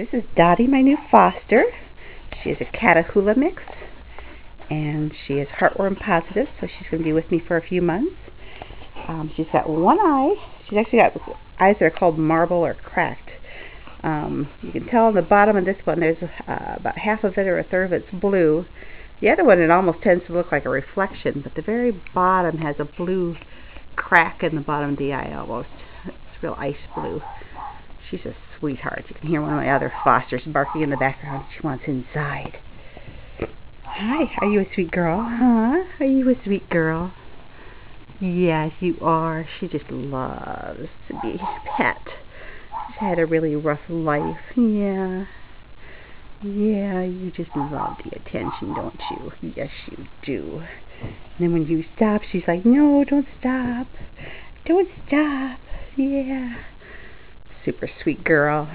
This is Dotty, my new foster. She is a Catahoula mix, and she is heartworm positive, so she's going to be with me for a few months. Um, she's got one eye. She's actually got eyes that are called marble or cracked. Um, you can tell on the bottom of this one, there's uh, about half of it or a third of it's blue. The other one, it almost tends to look like a reflection, but the very bottom has a blue crack in the bottom of the eye almost. It's real ice blue. She's a sweetheart. You can hear one of my other fosters barking in the background. She wants inside. Hi, are you a sweet girl? Huh? Are you a sweet girl? Yes, you are. She just loves to be pet. She's had a really rough life. Yeah. Yeah, you just love the attention, don't you? Yes, you do. And then when you stop, she's like, no, don't stop. Don't stop. Yeah super sweet girl.